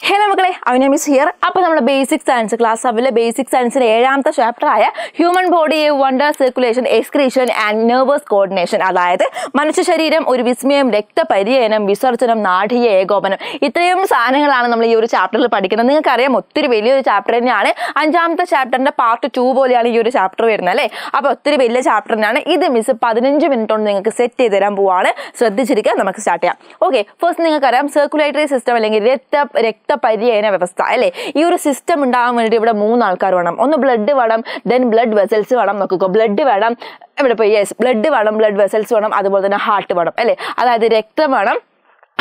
Hello മക്കളെ അവനമിസ് here അപ്പോൾ നമ്മുടെ ബേസിക് സയൻസ് ക്ലാസ് സെവനിലെ ബേസിക് സയൻസിന്റെ ഏഴാമത്തെ ചാപ്റ്ററായ human body wonder circulation excretion and nervous coordination അതായത് മനുഷ്യ ശരീരം ഒരു വിസ്മയം രക്തപര്യനം വിസർജനം നാഠീയ ഏകോപനം. ഇത്രയും സാധനങ്ങളാണ് നമ്മൾ ഈ ഒരു ചാപ്റ്ററിൽ പഠിക്കുന്നത്. നിങ്ങൾക്കറിയാം ഒത്തിരി വലിയൊരു ചാപ്റ്റർ തന്നെയാണ്. അഞ്ചാമത്തെ ചാപ്റ്ററിന്റെ പാർട്ട് ടു പോലെയാണ് ഈ ഒരു ചാപ്റ്റർ വരുന്നത് അല്ലേ? അപ്പോൾ ഒത്തിരി വലിയ ചാപ്റ്റർ തന്നെയാണ്. ഇത് മിസ് പതിനഞ്ച് മിനിറ്റ് കൊണ്ട് നിങ്ങൾക്ക് സെറ്റ് ചെയ്ത് തരാൻ പോവാണ്. ശ്രദ്ധിച്ചിരിക്കുക നമുക്ക് സ്റ്റാർട്ട് ചെയ്യാം. ഓക്കെ ഫസ്റ്റ് നിങ്ങൾക്കറിയാം സർക്കുലേറ്ററി സിസ്റ്റം അല്ലെങ്കിൽ രക്ത രക്തപര്യന വ്യവസ്ഥ അല്ലേ? ഈ ഒരു സിസ്റ്റം ഉണ്ടാകാൻ വേണ്ടിയിട്ട് ഇവിടെ മൂന്ന് ആൾക്കാർ വേണം. ഒന്ന് ബ്ലഡ് വേണം ദെൻ ബ്ലഡ് വെസൽസ് വേണം നോക്കിക്കോ. ബ്ലഡ് വേണം ഇവിടെ ഇപ്പോൾ യെസ് ബ്ലഡ് വേണം ബ്ലഡ് വെസൽസ് വേണം അതുപോലെ തന്നെ ഹാർട്ട് വേണം അല്ലേ? അതായത് രക്തം വേണം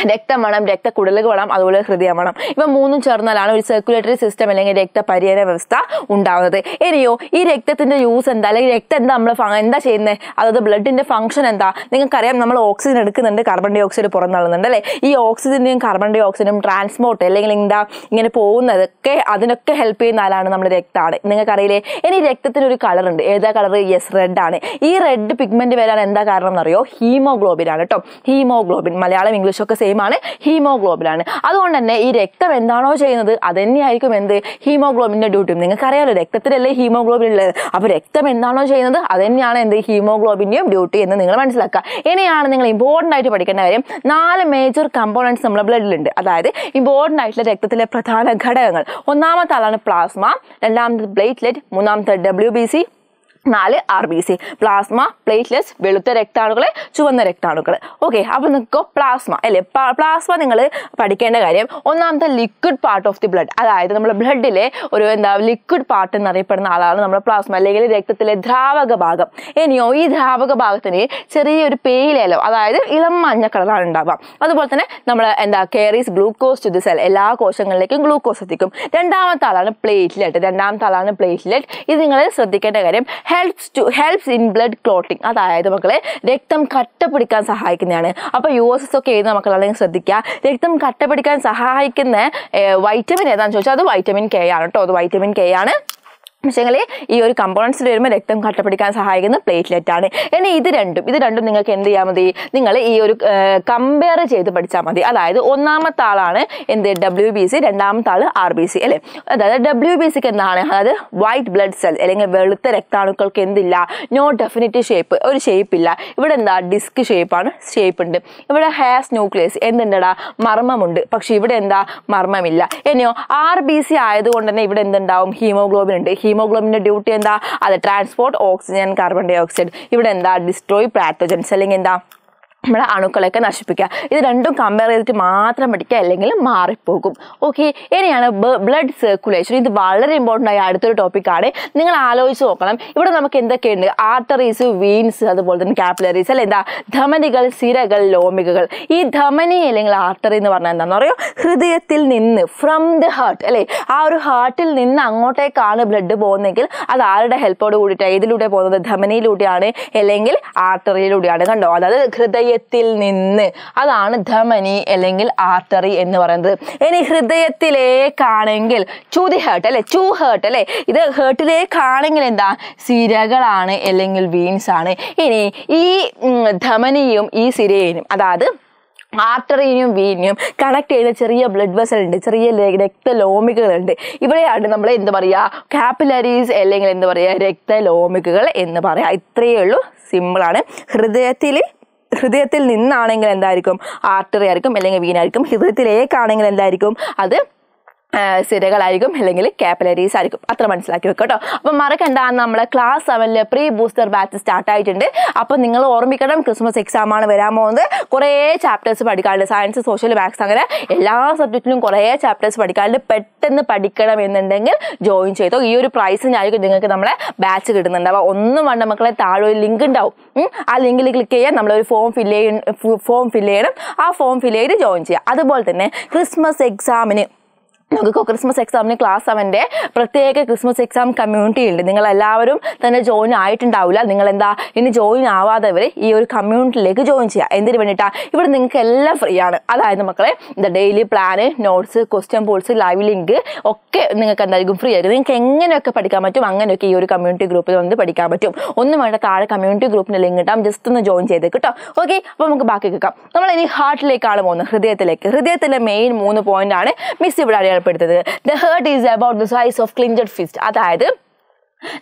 രക്തം വേണം അതുപോലെ ഹൃദയം വേണം ഇവ മൂന്നും ചേർന്നാലാണ് ഒരു സർക്കുലേറ്ററി സിസ്റ്റം അല്ലെങ്കിൽ രക്തപര്യന വ്യവസ്ഥ ഉണ്ടാവുന്നത്. ഇനിയോ ഈ രക്തത്തിന്റെ യൂസ് എന്താ? അല്ലെങ്കിൽ രക്തം എന്താ നമ്മൾ എന്താ ചെയ്യുന്നത് അതായത് ബ്ലഡിന്റെ ഫംഗ്ഷൻ എന്താ? നിങ്ങൾക്കറിയാം നമ്മൾ ഓക്സിജൻ എടുക്കുന്നുണ്ട് കാർബൺ ഡൈ ഓക്സൈഡ് പുറന്തള്ളുന്നുണ്ട് അല്ലേ? ഈ ഓക്സിജനും കാർബൺ ഡൈ ഓക്സൈഡും ട്രാൻസ്പോർട്ട് അല്ലെങ്കിൽ എന്താ ഇങ്ങനെ പോകുന്നതൊക്കെ അതിനൊക്കെ ഹെൽപ്പ് ചെയ്യുന്ന ആളാണ് നമ്മുടെ രക്തമാണ്. നിങ്ങൾക്കറിയില്ലേ? ഇനി രക്തത്തിന് ഒരു കളർ ഉണ്ട്. ഏതാ കളർ യെസ് റെഡ് ആണ്. ഈ റെഡ് പിഗ്മെന്റ് വരാൻ എന്താ കാരണം എന്നറിയോ ഹീമോഗ്ലോബിൻ ആണ് കേട്ടോ. ഹീമോഗ്ലോബിൻ. മലയാളം ഇംഗ്ലീഷൊക്കെ സെയിം ആണ് ഹീമോഗ്ലോബിൻ ആണ്. അതുകൊണ്ട് തന്നെ ഈ രക്തം എന്താണോ ചെയ്യുന്നത് അത് തന്നെയായിരിക്കും എന്ത്? ഹീമോഗ്ലോബിന്റെ ഡ്യൂട്ടി. നിങ്ങൾക്കറിയാലോ രക്തത്തിലല്ലേ ഹീമോഗ്ലോബിൻ ഉള്ളത്. അപ്പോൾ രക്തം എന്താണോ ചെയ്യുന്നത് അത് തന്നെയാണ് എന്ത്? ഹീമോഗ്ലോബിന്റെയും ഡ്യൂട്ടി എന്ന് നിങ്ങൾ മനസ്സിലാക്കുക. ഇനിയാണ് നിങ്ങൾ ഇമ്പോർട്ടന്റ് ആയിട്ട് പഠിക്കേണ്ട കാര്യം. നാല് മേജർ കമ്പോണൻസ് നമ്മുടെ ബ്ലഡിലുണ്ട് അതായത് ഇമ്പോർട്ടന്റ് ആയിട്ടുള്ള രക്തത്തിലെ പ്രധാന ഘടകങ്ങൾ. ഒന്നാമത്തെ ആളാണ് പ്ലാസ്മ രണ്ടാമത്തെ പ്ലേറ്റ്ലെറ്റ് മൂന്നാമത്തെ ഡബ്ല്യു ബി സി നാല് R B C plasma platelets വെളുത്ത രക്താണുക്കൾ ചുവന്ന രക്താണുക്കൾ ഓക്കെ അപ്പോൾ നിങ്ങൾക്ക് പ്ലാസ്മ അല്ലേ? പ്ലാസ്മ നിങ്ങൾ പഠിക്കേണ്ട കാര്യം ഒന്നാമത്തെ liquid part of the blood അതായത് നമ്മുടെ ബ്ലഡിലെ ഒരു എന്താ ലിക്വിഡ് പാർട്ട് എന്നറിയപ്പെടുന്ന ആളാണ് നമ്മുടെ പ്ലാസ്മ അല്ലെങ്കിൽ രക്തത്തിലെ ദ്രാവക ഭാഗം. ഇനിയോ ഈ ദ്രാവക ഭാഗത്തിന് ചെറിയൊരു പേയിലോ അതായത് ഇളം മഞ്ഞ കളറാണ് ഉണ്ടാവുക. അതുപോലെ തന്നെ നമ്മൾ എന്താ carries glucose to the cell എല്ലാ കോശങ്ങളിലേക്കും ഗ്ലൂക്കോസ് എത്തിക്കും. രണ്ടാമത്തെ ആളാണ് പ്ലേറ്റ്ലെറ്റ് രണ്ടാമത്തെ ആളാണ് പ്ലേറ്റ്ലെറ്റ് ഇത് നിങ്ങൾ ശ്രദ്ധിക്കേണ്ട കാര്യം helps to helps in blood clotting അതായത് മക്കളെ രക്തം കട്ട പിടിക്കാൻ സഹായിക്കുന്നതാണ് അപ്പോൾ യു ഒക്കെ എഴുതുന്ന മക്കളാണെങ്കിൽ ശ്രദ്ധിക്കുക. രക്തം കട്ട പിടിക്കാൻ സഹായിക്കുന്ന വൈറ്റമിൻ ഏതാണെന്ന് ചോദിച്ചാൽ അത് വൈറ്റമിൻ കെ ആണ് കേട്ടോ അത് വൈറ്റമിൻ കെ ആണ്. പക്ഷേങ്കിൽ ഈ ഒരു കമ്പോണൻസിൽ വരുമ്പോൾ രക്തം കട്ടപ്പിടിക്കാൻ സഹായിക്കുന്ന പ്ലേറ്റ്ലെറ്റ് ആണ്. ഇനി ഇത് രണ്ടും ഇത് രണ്ടും നിങ്ങൾക്ക് എന്ത് ചെയ്യാൽ മതി? നിങ്ങൾ ഈ ഒരു കമ്പയർ ചെയ്ത് പഠിച്ചാൽ മതി. അതായത് ഒന്നാമത്തെ ആളാണ് എന്ത്? ഡബ്ല്യു ബി സി രണ്ടാമത്തെ ആൾ ആർ ബി സി അല്ലേ? അതായത് ഡബ്ല്യു ബി സിക്ക് എന്താണ്? അതായത് വൈറ്റ് ബ്ലഡ് സെൽ അല്ലെങ്കിൽ വെളുത്ത രക്താണുക്കൾക്ക് എന്തില്ല? നോ ഡെഫിനിറ്റ് ഷേപ്പ് ഒരു ഷേപ്പ് ഇല്ല. ഇവിടെ എന്താ? ഡിസ്ക് ഷേപ്പാണ് ഷേപ്പ് ഉണ്ട്. ഇവിടെ ഹാസ് ന്യൂക്ലിയസ് എന്തുണ്ടടാ? മർമ്മമുണ്ട്. പക്ഷേ ഇവിടെ എന്താ? മർമ്മമില്ല. ഇനിയോ ആർ ബി സി ആയതുകൊണ്ട് തന്നെ ഇവിടെ എന്തുണ്ടാവും? ഹീമോഗ്ലോബിൻ ഉണ്ട്. ഹീമോഗ്ലോബിന്റെ ഡ്യൂട്ടി എന്താ? അത് transport oxygen carbon dioxide ഇവിടെ എന്താ? ഡിസ്ട്രോയ് പാത്തോജൻസ് അല്ലെങ്കിൽ എന്താ? നമ്മുടെ അണുക്കളൊക്കെ നശിപ്പിക്കുക. ഇത് രണ്ടും കമ്പയർ ചെയ്തിട്ട് മാത്രം പഠിക്കുക അല്ലെങ്കിൽ മാറിപ്പോകും. ഓക്കെ ഇനിയാണ് ബ്ലഡ് സർക്കുലേഷൻ ഇത് വളരെ ഇമ്പോർട്ടന്റ് ആയ അടുത്തൊരു ടോപ്പിക്കാണ് നിങ്ങൾ ആലോചിച്ച് നോക്കണം. ഇവിടെ നമുക്ക് എന്തൊക്കെയുണ്ട്? ആർട്ടറീസ് വീൻസ് അതുപോലെ തന്നെ കാപ്പിലറീസ് അല്ലെ? എന്താ? ധമനികൾ സിരകൾ ലോമികകൾ. ഈ ധമനി അല്ലെങ്കിൽ ആർട്ടറി എന്ന് പറഞ്ഞാൽ എന്താണെന്ന് പറയുക ഹൃദയത്തിൽ നിന്ന് ഫ്രം ദ ഹാർട്ട് അല്ലേ? ആ ഒരു ഹാർട്ടിൽ നിന്ന് അങ്ങോട്ടേക്കാണ് ബ്ലഡ് പോകുന്നതെങ്കിൽ അത് ആരുടെ ഹെൽപ്പോട് കൂടിയിട്ടാണ്? ഇതിലൂടെ പോകുന്നത്? ധമനിയിലൂടെയാണ് അല്ലെങ്കിൽ ആർട്ടറിയിലൂടെയാണ് കണ്ടോ? അതായത് ഹൃദയ ഹൃദയത്തിൽ നിന്ന്. അതാണ് ധമനി അല്ലെങ്കിൽ ആർട്ടറി എന്ന് പറയുന്നത്. ഇനി ഹൃദയത്തിലേക്കാണെങ്കിൽ ചൂതി ഹേർട്ട് അല്ലെ? ചൂ ഹേർട്ട് അല്ലെ? ഇത് ഹേർട്ടിലേക്കാണെങ്കിൽ എന്താ സിരകളാണ് അല്ലെങ്കിൽ വീൻസ് ആണ്. ഇനി ഈ ധമനിയും ഈ സിരയും അതായത് ആർട്ടറിനും വീനിയും കണക്ട് ചെയ്യുന്ന ചെറിയ ബ്ലഡ് വെസൽ ഉണ്ട്. ചെറിയ രക്തലോമികകളുണ്ട്. ഇവിടെയാണ് നമ്മൾ എന്ത് പറയുക? കാപ്പിലറീസ് അല്ലെങ്കിൽ എന്താ പറയുക? രക്തലോമികകൾ എന്ന് പറയാം ഇത്രയേ ഉള്ളൂ. സിമ്പിളാണ് ഹൃദയത്തിൽ ഹൃദയത്തിൽ നിന്നാണെങ്കിൽ എന്തായിരിക്കും? ആർട്ടറി ആയിരിക്കും അല്ലെങ്കിൽ വീനായിരിക്കും ഹൃദയത്തിലേക്കാണെങ്കിൽ എന്തായിരിക്കും? അത് സിരകളായിരിക്കും അല്ലെങ്കിൽ കാപ്പിലറീസ് ആയിരിക്കും. അത്ര മനസ്സിലാക്കി വെക്കുക കേട്ടോ. അപ്പം മറക്കണ്ട നമ്മളെ ക്ലാസ് സെവനിൽ പ്രീ ബൂസ്റ്റർ ബാച്ച് സ്റ്റാർട്ട് ആയിട്ടുണ്ട്. അപ്പം നിങ്ങൾ ഓർമ്മിക്കണം ക്രിസ്മസ് എക്സാം ആണ് വരാൻ പോകുന്നത്. കുറേ ചാപ്റ്റേഴ്സ് പഠിക്കാറുണ്ട് സയൻസ് സോഷ്യൽ മാത്സ് അങ്ങനെ എല്ലാ സബ്ജക്റ്റിലും കുറേ ചാപ്റ്റേഴ്സ് പഠിക്കാറുണ്ട് പെട്ടെന്ന് പഠിക്കണം എന്നുണ്ടെങ്കിൽ ജോയിൻ ചെയ്തോ. ഈ ഒരു പ്രൈസ് പ്രൈസിനായിരിക്കും നിങ്ങൾക്ക് നമ്മളെ ബാച്ച് കിട്ടുന്നുണ്ട് അപ്പോൾ ഒന്നും വേണ്ട മക്കളെ താഴെ ഒരു ലിങ്ക് ഉണ്ടാവും. ആ ലിങ്കിൽ ക്ലിക്ക് ചെയ്യാൻ നമ്മളൊരു ഫോം ഫില്ല് ചെയ്യ ഫോം ഫില്ല് ചെയ്യണം. ആ ഫോം ഫില്ല് ചെയ്ത് ജോയിൻ ചെയ്യുക. അതുപോലെ തന്നെ ക്രിസ്മസ് എക്സാമിന് നമുക്ക് ക്രിസ്മസ് എക്സാമിന് ക്ലാസ് സെവന്റെ പ്രത്യേക ക്രിസ്മസ് എക്സാം കമ്മ്യൂണിറ്റി ഉണ്ട്. നിങ്ങൾ എല്ലാവരും തന്നെ ജോയിൻ ആയിട്ടുണ്ടാവില്ല നിങ്ങൾ എന്താ ഇനി ജോയിൻ ആവാത്തവർ ഈ ഒരു കമ്മ്യൂണിറ്റിയിലേക്ക് ജോയിൻ ചെയ്യുക എന്തിനു വേണ്ടിയിട്ടാണ് ഇവിടെ നിങ്ങൾക്ക് എല്ലാം ഫ്രീ ആണ്. അതായത് മക്കളെ ഇത് daily plan notes question polls live link ഒക്കെ നിങ്ങൾക്ക് എന്തായിരിക്കും ഫ്രീ ആയിരിക്കും. നിങ്ങൾക്ക് എങ്ങനെയൊക്കെ പഠിക്കാൻ പറ്റും അങ്ങനെയൊക്കെ ഈ ഒരു കമ്മ്യൂണിറ്റി ഗ്രൂപ്പിൽ വന്ന് പഠിക്കാൻ പറ്റും. ഒന്നും വേണ്ട താഴെ കമ്മ്യൂണിറ്റി ഗ്രൂപ്പിന് ലിങ്ക് ഇട്ടാം ജസ്റ്റ് ഒന്ന് ജോയിൻ ചെയ്ത് കേട്ടോ. ഓക്കെ അപ്പോൾ നമുക്ക് ബാക്കി കേൾക്കാം. നമ്മൾ ഇനി ഹാർട്ടിലേക്കാണ് പോകുന്നത്. ഹൃദയത്തിലേക്ക്. ഹൃദയത്തിലെ മെയിൻ മൂന്ന് പോയിന്റ് ആണ്. മിസ് ഇവിടെ അടയാളപ്പെടുത്തത് the heart is about the size of clenched fist അതായത്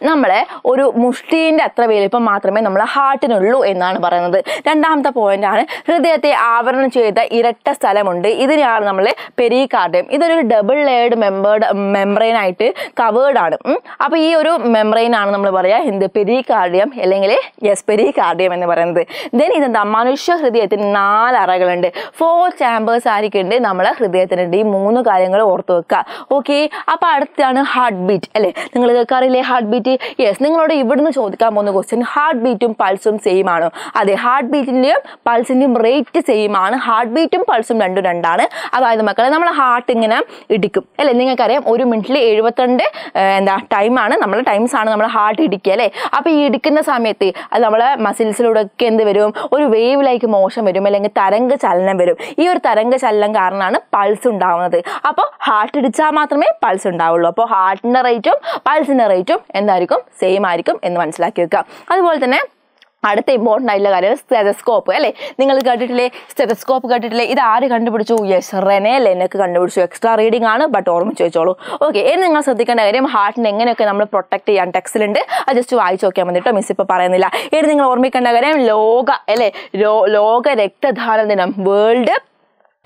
നമ്മളെ ഒരു മുഷ്ടിന്റെ അത്ര വലിപ്പം മാത്രമേ നമ്മളെ ഹാർട്ടിനുള്ളൂ എന്നാണ് പറയുന്നത്. രണ്ടാമത്തെ പോയിന്റ് ആണ് ഹൃദയത്തെ ആവരണം ചെയ്ത ഇരട്ട സ്ഥലമുണ്ട്. ഇതിനെയാണ് നമ്മൾ പെരികാർഡിയം ഇതൊരു ഡബിൾ ലെയർഡ് മെമ്പേർഡ് മെംബ്രെയിൻ ആയിട്ട് കവേർഡ് ആണ്. അപ്പോൾ ഈ ഒരു മെംബ്രെയിൻ ആണ് നമ്മൾ പറയുക എന്ത്? പെരികാർഡിയം അല്ലെങ്കിൽ യെസ് പെരികാർഡിയം എന്ന് പറയുന്നത്. ദെൻ ഇതെന്താ? മനുഷ്യ ഹൃദയത്തിന് നാല് അറകളുണ്ട്. ഫോർ ചാമ്പേഴ്സ് ആയിരിക്കുന്നുണ്ട് നമ്മളെ ഹൃദയത്തിനുണ്ട്. ഈ മൂന്ന് കാര്യങ്ങൾ ഓർത്ത് വെക്കുക ഓക്കെ അപ്പോൾ അടുത്താണ് ഹാർട്ട് ബീറ്റ് അല്ലേ? നിങ്ങൾ കേൾക്കാറില്ലേ ഹാർട്ട് ബീറ്റ് യെസ് നിങ്ങളോട് ഇവിടുന്ന് ചോദിക്കാൻ പോകുന്ന ക്വസ്റ്റ്യൻ ഹാർട്ട് ബീറ്റും പൾസും സെയിം ആണോ. അതെ ഹാർട്ട് ബീറ്റിന്റെയും പൾസിന്റെയും റേറ്റ് സെയിം ആണ്. ഹാർട്ട് ബീറ്റും പൾസും രണ്ടും രണ്ടാണ്. അതായത് മക്കളെ നമ്മൾ ഹാർട്ട് ഇങ്ങനെ ഇടിക്കും. അല്ലേ? നിങ്ങൾക്കറിയാം ഒരു മിനിറ്റിൽ എഴുപത്തിരണ്ട് എന്താ ടൈമാണ് നമ്മളെ ടൈംസ് ആണ് നമ്മളെ ഹാർട്ട് ഇടിക്കുക അല്ലേ? അപ്പോൾ ഈ ഇടിക്കുന്ന സമയത്ത് അത് നമ്മളെ മസിൽസിലൂടെ ഒക്കെ എന്ത് വരും? ഒരു വേവിലേക്ക് മോശം വരും അല്ലെങ്കിൽ തരംഗ ചലനം വരും. ഈ ഒരു തരംഗ ചലനം കാരണമാണ് പൾസ് ഉണ്ടാവുന്നത്. അപ്പോൾ ഹാർട്ട് ഇടിച്ചാൽ മാത്രമേ പൾസ് ഉണ്ടാവുള്ളൂ. അപ്പോൾ ഹാർട്ടിന്റെ റേറ്റും പൾസിന്റെ റേറ്റും എന്തായിരിക്കും? സെയിം ആയിരിക്കും എന്ന് മനസ്സിലാക്കി വെക്കുക. അതുപോലെ തന്നെ അടുത്ത ഇമ്പോർട്ടന്റ് ആയിട്ടുള്ള കാര്യം സ്റ്റെതസ്കോപ്പ് അല്ലേ? നിങ്ങൾ കേട്ടിട്ടില്ലേ? സ്റ്റെതസ്കോപ്പ് കേട്ടിട്ടില്ലേ? ഇത് ആര് കണ്ടുപിടിച്ചു? യെസ് റെനെ ലെനക്ക് കണ്ടുപിടിച്ചു. എക്സ്ട്രാ റീഡിംഗ് ആണ് ബട്ട് ഓർമ്മിച്ച് വെച്ചോളൂ. ഓക്കെ ഇനി നിങ്ങൾ ശ്രദ്ധിക്കേണ്ട കാര്യം ഹാർട്ടിനെ എങ്ങനെയൊക്കെ നമ്മൾ പ്രൊട്ടക്ട് ചെയ്യാൻ ടെക്സിലുണ്ട് അത് ജസ്റ്റ് വായിച്ചു നോക്കിയാൽ മതി മിസ് ഇപ്പോൾ പറയുന്നില്ല. ഇനി നിങ്ങൾ ഓർമ്മിക്കേണ്ട കാര്യം ലോക അല്ലേ? ലോക രക്തദാന ദിനം വേൾഡ്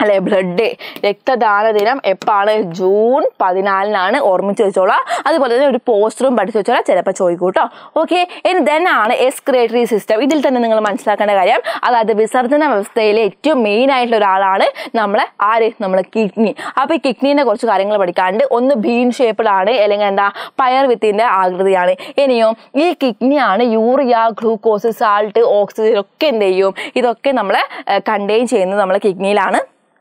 അല്ലെ ബ്ലഡ് ഡേ രക്തദാന ദിനം എപ്പാണ്? ജൂൺ പതിനാലിനാണ് ഓർമ്മിച്ച് വെച്ചോളാം. അതുപോലെ തന്നെ ഒരു പോസ്റ്ററും പഠിച്ചു വെച്ചോളാം. ചിലപ്പോൾ ചോദിക്കും കേട്ടോ ഓക്കെ ഇനി ദെൻ ആണ് എസ്ക്രേറ്ററി സിസ്റ്റം ഇതിൽ തന്നെ നിങ്ങൾ മനസ്സിലാക്കേണ്ട കാര്യം അതായത് വിസർജന വ്യവസ്ഥയിലെ ഏറ്റവും മെയിൻ ആയിട്ടുള്ള ഒരാളാണ് നമ്മളെ ആര്? നമ്മളെ കിഡ്നി അപ്പോൾ ഈ കിഡ്നീന്റെ കുറച്ച് കാര്യങ്ങൾ പഠിക്കാണ്ട് ഒന്ന് ബീൻ ഷേപ്പിലാണ് അല്ലെങ്കിൽ എന്താ പയർ വിത്തിന്റെ ആകൃതിയാണ്. ഇനിയോ ഈ കിഡ്നിയാണ് യൂറിയ ഗ്ലൂക്കോസ് സാൾട്ട് ഓക്സിജൻ ഒക്കെ എന്ത് ചെയ്യും? ഇതൊക്കെ നമ്മളെ കണ്ടെയ്ൻ ചെയ്യുന്നത് നമ്മളെ കിഡ്നിയിലാണ്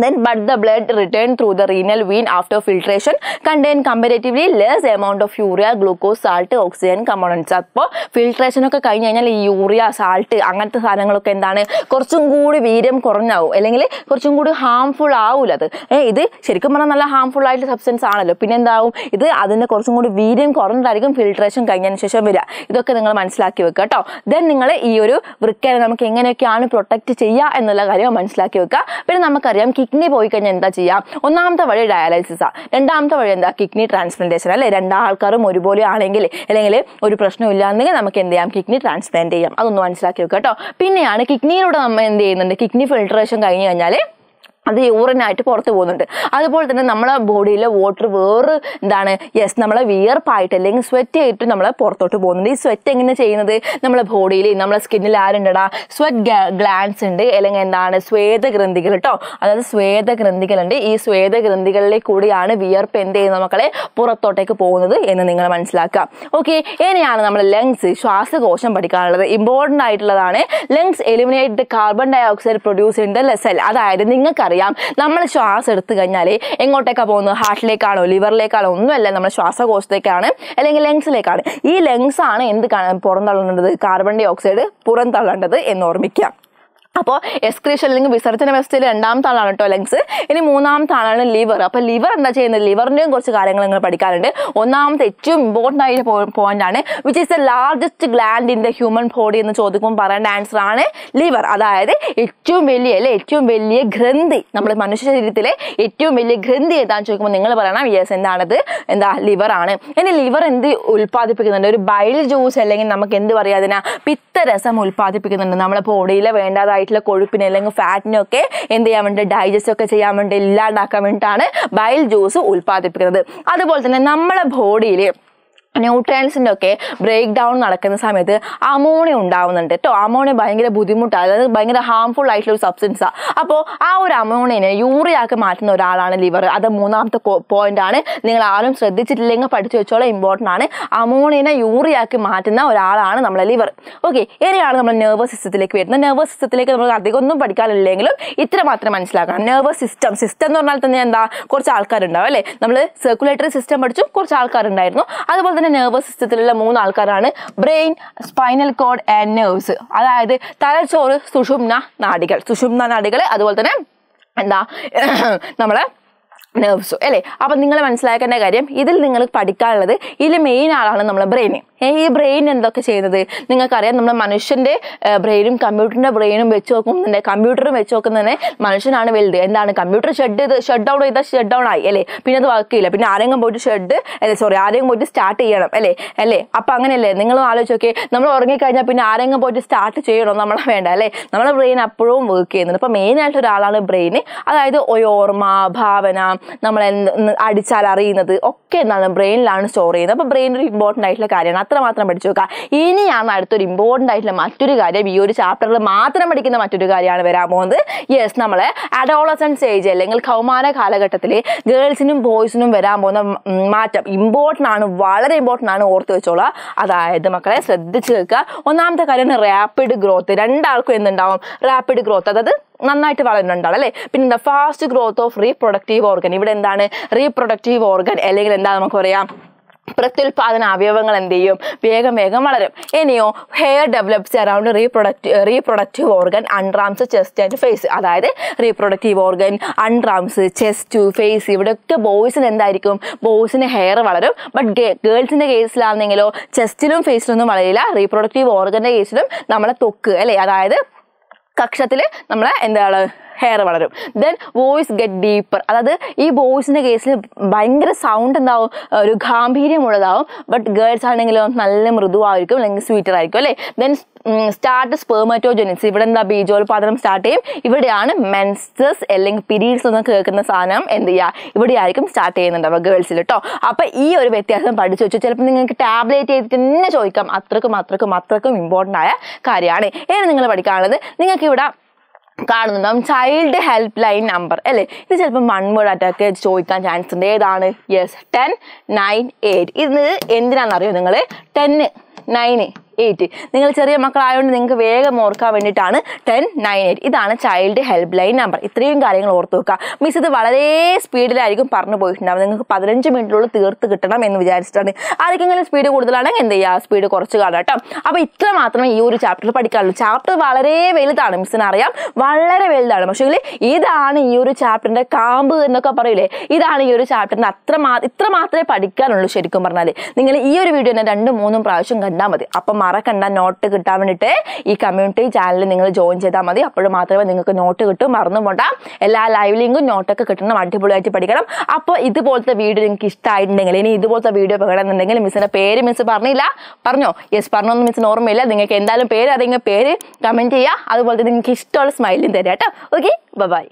then but the blood return through the renal vein after filtration contain comparatively less amount of urea glucose salt oxygen components. അപ്പോൾ ഫിൽട്രേഷൻ ഒക്കെ കഴിഞ്ഞ് കഴിഞ്ഞാൽ ഈ യൂറിയ സാൾട്ട് അങ്ങനത്തെ സാധനങ്ങളൊക്കെ എന്താണ്? കുറച്ചും കൂടി വീര്യം കുറഞ്ഞാവും. അല്ലെങ്കിൽ കുറച്ചും കൂടി ഹാംഫുൾ ആവില്ല അത്. ഇത് ശരിക്കും പറഞ്ഞാൽ നല്ല ഹാംഫുൾ ആയിട്ടുള്ള സബ്സ്റ്റൻസ് ആണല്ലോ. പിന്നെ എന്താവും? ഇത് അതിന്റെ കുറച്ചും കൂടി വീര്യം കുറഞ്ഞിട്ടായിരിക്കും ഫിൽട്രേഷൻ കഴിഞ്ഞതിന് ശേഷം വരിക. ഇതൊക്കെ നിങ്ങൾ മനസ്സിലാക്കി വെക്കുക കേട്ടോ. ദെൻ നിങ്ങൾ ഈ ഒരു വൃക്കനെ നമുക്ക് എങ്ങനെയൊക്കെയാണ് പ്രൊട്ടക്റ്റ് ചെയ്യുക എന്നുള്ള കാര്യം മനസ്സിലാക്കി വെക്കുക. പിന്നെ നമുക്കറിയാം കിഡ്നി പോയി കഴിഞ്ഞാൽ എന്താ ചെയ്യുക ഒന്നാമത്തെ വഴി ഡയാലിസിസ് ആണ് രണ്ടാമത്തെ വഴി എന്താ? കിഡ്നി ട്രാൻസ്പ്ലാന്റേഷൻ അല്ലേ? രണ്ടാൾക്കാരും ഒരുപോലെ ആണെങ്കിൽ അല്ലെങ്കിൽ ഒരു പ്രശ്നമില്ല നമുക്ക് എന്ത് ചെയ്യാം? കിഡ്നി ട്രാൻസ്പ്ലാന്റ് ചെയ്യാം. അതൊന്ന് മനസ്സിലാക്കി വെക്കുക കേട്ടോ. പിന്നെയാണ് കിഡ്നിയിലൂടെ നമ്മൾ എന്ത് ചെയ്യുന്നുണ്ട്? കിഡ്നി ഫിൽട്രേഷൻ കഴിഞ്ഞ് കഴിഞ്ഞാൽ അത് യൂറിനായിട്ട് പുറത്ത് പോകുന്നുണ്ട്. അതുപോലെ തന്നെ നമ്മളെ ബോഡിയിലെ വാട്ടർ വേറെ എന്താണ് യെസ് നമ്മളെ വിയർപ്പായിട്ട് അല്ലെങ്കിൽ സ്വെറ്റ് ആയിട്ട് നമ്മൾ പുറത്തോട്ട് പോകുന്നുണ്ട്. ഈ സ്വെറ്റ് എങ്ങനെ ചെയ്യുന്നത്? നമ്മളെ ബോഡിയിൽ നമ്മളെ സ്കിന്നിൽ ആരുണ്ടടാ? സ്വെറ്റ് ഗ്ലാൻസ് ഉണ്ട്. അല്ലെങ്കിൽ എന്താണ് സ്വേദഗ്രന്ഥികൾ കേട്ടോ അതായത് സ്വേദഗ്രന്ഥികളുണ്ട് ഈ സ്വേദഗ്രന്ഥികളിൽ കൂടിയാണ് വിയർപ്പ് എന്ത് ചെയ്യുന്നത് മക്കളെ? പുറത്തോട്ടേക്ക് പോകുന്നത് എന്ന് നിങ്ങൾ മനസ്സിലാക്കുക. ഓക്കെ ഇനിയാണ് നമ്മൾ ലങ്സ് ശ്വാസകോശം പഠിക്കാനുള്ളത്. ഇമ്പോർട്ടന്റ് ആയിട്ടുള്ളതാണ്. Lungs eliminate carbon dioxide produce in the അതായത് അതായത് നിങ്ങൾക്കറിയാം നമ്മൾ ശ്വാസം എടുത്തു കഴിഞ്ഞാൽ എങ്ങോട്ടേക്കാണ് പോകുന്നത്? ഹാർട്ടിലേക്കാണോ ലിവറിലേക്കാണോ? ഒന്നുമല്ല നമ്മൾ ശ്വാസകോശത്തേക്കാണ് അല്ലെങ്കിൽ ലങ്സിലേക്കാണ്. ഈ ലങ്സാണ് എന്ത് പുറന്തള്ളേണ്ടത്? കാർബൺ ഡൈ ഓക്സൈഡ് പുറന്തള്ളേണ്ടത് എന്ന് ഓർമ്മിക്കുക. അപ്പോൾ എക്സ്ക്രീഷൻ അല്ലെങ്കിൽ വിസർജന വ്യവസ്ഥയിൽ രണ്ടാമത്തെ കേട്ടോ ലങ്സ് ഇനി മൂന്നാമത്തെ ലിവർ അപ്പോൾ ലിവർ എന്താ ചെയ്യുന്നത്? ലിവറിന്റെയും കുറച്ച് കാര്യങ്ങൾ നിങ്ങൾ പഠിക്കാനുണ്ട്. ഒന്നാമത്തെ ഏറ്റവും ഇമ്പോർട്ടന്റ് ആയിട്ട് പോയിന്റ് ആണ് which is the largest gland in the human body എന്ന് ചോദിക്കുമ്പോൾ പറയേണ്ട ആൻസർ ആണ് ലിവർ അതായത് ഏറ്റവും വലിയ അല്ലെ ഏറ്റവും വലിയ ഗ്രന്ഥി. നമ്മുടെ മനുഷ്യ ശരീരത്തിലെ ഏറ്റവും വലിയ ഗ്രന്ഥി ഏതാണെന്ന് ചോദിക്കുമ്പോൾ നിങ്ങൾ പറയണം യെസ് എന്താണത്? എന്താ ലിവർ ആണ്. ഇനി ലിവർ എന്ത് ഉൽപ്പാദിപ്പിക്കുന്നുണ്ട്? ഒരു ബൈൽ ജ്യൂസ് അല്ലെങ്കിൽ നമുക്ക് എന്ത് പറയാതിനാ പിത്തരസം ഉൽപ്പാദിപ്പിക്കുന്നുണ്ട്. നമ്മുടെ ബോഡിയിലെ വേണ്ടാതായിട്ടുള്ള കൊഴുപ്പിനെ അല്ലെങ്കിൽ ഫാറ്റിനൊക്കെ എന്ത് ചെയ്യാൻ വേണ്ടി ഡൈജസ്റ്റ് ഒക്കെ ചെയ്യാൻ വേണ്ടി ഇല്ലാണ്ടാക്കാൻ വേണ്ടിയിട്ടാണ് ബൈൽ ജ്യൂസ് ഉൽപ്പാദിപ്പിക്കുന്നത്. അതുപോലെ തന്നെ നമ്മളെ ബോഡിയിൽ ന്യൂട്രിയൻസിന്റെ ഒക്കെ ബ്രേക്ക് ഡൗൺ നടക്കുന്ന സമയത്ത് അമോണിയ ഉണ്ടാവുന്നുണ്ട്. കേട്ടോ അമോണിയ ഭയങ്കര ബുദ്ധിമുട്ടാണ് അതായത് ഭയങ്കര ഹാംഫുൾ ആയിട്ടുള്ള ഒരു സബ്സ്റ്റൻസാണ് അപ്പോൾ ആ ഒരു അമോണിയനെ യൂറിയാക്കി മാറ്റുന്ന ഒരാളാണ് ലിവർ അത് മൂന്നാമത്തെ പോയിന്റ് ആണ്. നിങ്ങൾ ആരും ശ്രദ്ധിച്ചിട്ടില്ലെങ്കിൽ പഠിച്ചു വെച്ചോളം. ഇമ്പോർട്ടന്റ് ആണ്. അമോണിയനെ യൂറിയാക്കി മാറ്റുന്ന ഒരാളാണ് നമ്മളെ ലിവർ ഓക്കെ ഇനിയാണ് നമ്മൾ നെർവസ് സിസ്റ്റത്തിലേക്ക് വരുന്നത്. നെർവസ് സിസ്റ്റത്തിലേക്ക് നമ്മൾ അധികം ഒന്നും പഠിക്കാനില്ലെങ്കിലും ഇത്ര മാത്രം മനസ്സിലാക്കണം. നെർവസ് സിസ്റ്റം സിസ്റ്റം എന്ന് പറഞ്ഞാൽ തന്നെ എന്താ? കുറച്ച് ആൾക്കാരുണ്ടാവും അല്ലേ? നമ്മൾ സർക്കുലേറ്ററി സിസ്റ്റം പഠിച്ചു കുറച്ച് ആൾക്കാരുണ്ടായിരുന്നു. അതുപോലെ തന്നെ നെർവസ് സിസ്റ്റത്തിലുള്ള മൂന്ന് ആൾക്കാരാണ് brain spinal cord and nerves അതായത് തലച്ചോറ് സുഷുമ്ന നാടികൾ. സുഷുമ്ന നാടികൾ അതുപോലെ തന്നെ എന്താ നമ്മളെ നെർവ്സും അല്ലേ? അപ്പം നിങ്ങൾ മനസ്സിലാക്കേണ്ട കാര്യം ഇതിൽ നിങ്ങൾ പഠിക്കാനുള്ളത് ഇതിൽ മെയിൻ ആളാണ് നമ്മളെ ബ്രെയിൻ ഈ ബ്രെയിൻ എന്തൊക്കെ ചെയ്യുന്നത്? നിങ്ങൾക്കറിയാം നമ്മുടെ മനുഷ്യന്റെ ബ്രെയിനും കമ്പ്യൂട്ടറിന്റെ ബ്രെയിനും വെച്ച് നോക്കുന്നുണ്ട് കമ്പ്യൂട്ടറും വെച്ച് നോക്കുന്നതന്നെ മനുഷ്യനാണ് വലുത്. എന്താണ്? കമ്പ്യൂട്ടർ ഷെഡ് ചെയ്ത് ഷട്ട് ഡൗൺ ചെയ്താൽ ഷട്ട് ഡൗൺ ആയി അല്ലേ? പിന്നെ അത് വർക്ക് ചെയ്യില്ല. പിന്നെ ആരെങ്കിലും പോയിട്ട് ഷെഡ് അല്ലെ സോറി ആരെങ്കിലും പോയിട്ട് സ്റ്റാർട്ട് ചെയ്യണം അല്ലേ? അല്ലേ? അപ്പം അങ്ങനെയല്ലേ? നിങ്ങൾ ആലോചിച്ച് നോക്കി നമ്മൾ ഉറങ്ങിക്കഴിഞ്ഞാൽ പിന്നെ ആരെങ്കിലും പോയിട്ട് സ്റ്റാർട്ട് ചെയ്യണം നമ്മളെ വേണ്ട അല്ലേ? നമ്മുടെ ബ്രെയിൻ അപ്പോഴും വർക്ക് ചെയ്യുന്നുണ്ട്. അപ്പം മെയിനായിട്ട് ഒരാളാണ് ബ്രെയിൻ അതായത് ഓർമ്മ ഭാവന നമ്മൾ അടിച്ചാൽ അറിയുന്നത് ഒക്കെ എന്താണ് ബ്രെയിനിലാണ് സ്റ്റോർ ചെയ്യുന്നത്. അപ്പോൾ ബ്രെയിൻ ഒരു ഇമ്പോർട്ടന്റ് ആയിട്ടുള്ള കാര്യമാണ്. അത്ര മാത്രം പഠിച്ചു നോക്കുക. ഇനിയാണ് അടുത്തൊരു ഇമ്പോർട്ടന്റ് ആയിട്ടുള്ള മറ്റൊരു കാര്യം. ഈ ഒരു ചാപ്റ്ററിൽ മാത്രം പഠിക്കുന്ന മറ്റൊരു കാര്യമാണ് വരാൻ പോകുന്നത്. യെസ് നമ്മൾ അഡോളസൻസ് ഏജ് അല്ലെങ്കിൽ കൗമാര കാലഘട്ടത്തിൽ ഗേൾസിനും ബോയ്സിനും വരാൻ പോകുന്ന മാറ്റം ഇമ്പോർട്ടന്റ് ആണ് വളരെ ഇമ്പോർട്ടന്റ് ആണ് ഓർത്ത് വെച്ചോളുക അതായത് മക്കളെ ശ്രദ്ധിച്ച് കേൾക്കുക. ഒന്നാമത്തെ കാര്യമാണ് റാപ്പിഡ് ഗ്രോത്ത് രണ്ടാൾക്കും എന്തുണ്ടാവും? റാപ്പിഡ് ഗ്രോത്ത് അതായത് നന്നായിട്ട് വളരുന്നുണ്ടാവും അല്ലേ? പിന്നെ എന്താ fast growth of reproductive organ ഇവിടെ എന്താണ്? റീപ്രൊഡക്റ്റീവ് ഓർഗൻ അല്ലെങ്കിൽ എന്താ നമുക്ക് പറയാം? പ്രത്യുൽപാദന അവയവങ്ങൾ എന്ത് ചെയ്യും? വേഗം വേഗം വളരും. ഇനിയോ hair develops around reproduct reproductive organ underarms chest and face അതായത് reproductive organ underarms chest face ഇവിടെയൊക്കെ ബോയ്സിന് എന്തായിരിക്കും? ബോയ്സിന് ഹെയർ വളരും. ബട്ട് ഗേൾസിന്റെ കേസിലാണെങ്കിലോ ചെസ്റ്റിലും ഫേസിലൊന്നും വളരില്ല. റീപ്രൊഡക്റ്റീവ് ഓർഗന്റെ കേസിലും നമ്മളെ തൊക്ക് അല്ലേ? അതായത് കക്ഷത്തിൽ നമ്മൾ എന്താണ് ഹെയർ വളരും. ദെൻ വോയിസ് ഗെറ്റ് ഡീപ്പർ അതായത് ഈ ബോയ്സിന്റെ കേസിൽ ഭയങ്കര സൗണ്ട് എന്താവും? ഒരു ഗാംഭീര്യമുള്ളതാവും. ബട്ട് ഗേൾസ് ആണെങ്കിൽ നല്ല മൃദുവായിരിക്കും അല്ലെങ്കിൽ സ്വീറ്റർ ആയിരിക്കും അല്ലേ? ദെൻ സ്റ്റാർട്ട് സ്പേർമറ്റോജനിസ് ഇവിടെ എന്താ ബീജോൽപാദനം സ്റ്റാർട്ട് ചെയ്യും? ഇവിടെയാണ് മെൻസസ് അല്ലെങ്കിൽ പിരീഡ്സ് എന്ന് കേൾക്കുന്ന സാധനം എന്ത് ചെയ്യുക? ഇവിടെ ആയിരിക്കും സ്റ്റാർട്ട് ചെയ്യുന്നുണ്ടാവുക ഗേൾസിൽ കേട്ടോ അപ്പോൾ ഈ ഒരു വ്യത്യാസം പഠിച്ചു വെച്ചു. ചിലപ്പോൾ നിങ്ങൾക്ക് ടാബ്ലേറ്റ് ചെയ്തിട്ട് തന്നെ ചോദിക്കാം. അത്രക്കും അത്രക്കും അത്രക്കും ഇമ്പോർട്ടന്റ് ആയ കാര്യമാണ്. ഏത് നിങ്ങൾ പഠിക്കാനുള്ളത്? നിങ്ങൾക്ക് ഇവിടെ കാണുന്നുണ്ടാവും ചൈൽഡ് ഹെൽപ്പ് ലൈൻ നമ്പർ അല്ലേ? ഇത് ചിലപ്പോൾ വൺ വേർഡ് അറ്റാക്ക് ചോദിക്കാൻ ചാൻസ് ഉണ്ട്. ഏതാണ്? യെസ് ടെൻ നയൻ എയ്റ്റ് ഇത് എന്തിനാണെന്നറിയോ നിങ്ങൾ ടെന്ന് നയന് എയ്റ്റ് നിങ്ങൾ ചെറിയ മക്കളായതുകൊണ്ട് നിങ്ങൾക്ക് വേഗം ഓർക്കാൻ വേണ്ടിയിട്ടാണ് ടെൻ നയൻ എയ്റ്റ് ഇതാണ് ചൈൽഡ് ഹെൽപ്പ് ലൈൻ നമ്പർ ഇത്രയും കാര്യങ്ങൾ ഓർത്ത് വെക്കുക. മിസ് ഇത് വളരെ സ്പീഡിലായിരിക്കും പറഞ്ഞു പോയിട്ടുണ്ടാവും നിങ്ങൾക്ക് പതിനഞ്ച് മിനിറ്റിനുള്ളിൽ തീർത്ത് കിട്ടണം എന്ന് വിചാരിച്ചിട്ടാണ്. ആർക്കെങ്കിലും സ്പീഡ് കൂടുതലാണെങ്കിൽ എന്ത് ചെയ്യുക സ്പീഡ് കുറച്ച് കാണാം കേട്ടോ. അപ്പോൾ ഇത്ര മാത്രമേ ഈ ഒരു ചാപ്റ്ററിൽ പഠിക്കാനുള്ളൂ. ചാപ്റ്റർ വളരെ വലുതാണ്. മിസ്സിന് അറിയാം. വളരെ വലുതാണ്. പക്ഷേ ഇതാണ് ഈ ഒരു ചാപ്റ്ററിന്റെ കാമ്പ് എന്നൊക്കെ പറയില്ലേ ഇതാണ് ഈ ഒരു ചാപ്റ്ററിന്റെ അത്ര മാ ഇത്ര മാത്രമേ പഠിക്കാനുള്ളൂ ശരിക്കും പറഞ്ഞാൽ നിങ്ങൾ ഈ ഒരു വീഡിയോ തന്നെ രണ്ടും മൂന്നും പ്രാവശ്യം കണ്ടാൽ മതി. അപ്പം മറക്കണ്ട നോട്ട് കിട്ടാൻ വേണ്ടിയിട്ട് ഈ കമ്മ്യൂണിറ്റി ചാനൽ നിങ്ങൾ ജോയിൻ ചെയ്താൽ മതി. അപ്പോൾ മാത്രമേ നിങ്ങൾക്ക് നോട്ട് കിട്ടും മറന്നു പോണ്ട. എല്ലാ ലൈവ് ലിങ്കും നോട്ടൊക്കെ കിട്ടണം അടിപൊളിയായിട്ട് പഠിക്കണം. അപ്പോൾ ഇതുപോലത്തെ വീഡിയോ നിങ്ങൾക്ക് ഇഷ്ടമായിട്ടുണ്ടെങ്കിൽ ഇനി ഇതുപോലത്തെ വീഡിയോ വേണമെന്നുണ്ടെങ്കിൽ മിസ്സിന്റെ പേര് മിസ് പറഞ്ഞില്ല. പറഞ്ഞോ? യെസ് പറഞ്ഞൊന്നും മിസ്സിന് ഓർമ്മയില്ല. നിങ്ങൾക്ക് എന്തായാലും പേര് അറിയുന്ന പേര് കമന്റ് ചെയ്യുക. അതുപോലെ നിങ്ങൾക്ക് ഇഷ്ടമുള്ള സ്മൈലും തരാം കേട്ടോ. Okay bye